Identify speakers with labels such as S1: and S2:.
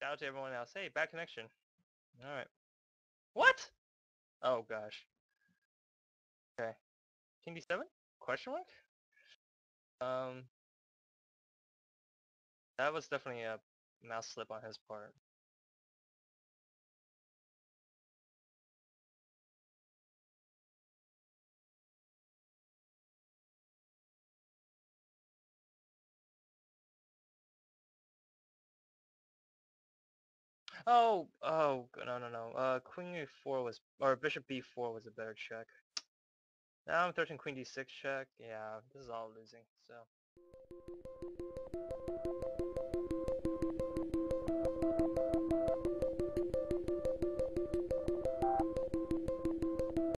S1: to everyone else. Hey, bad connection. All right. What? Oh gosh. Okay. King D7? Question mark? Um. That was definitely a mouse slip on his part. Oh, oh, no, no, no. Uh, Queen E4 was, or Bishop B4 was a better check. Now I'm 13 Queen D6 check. Yeah, this is all losing, so.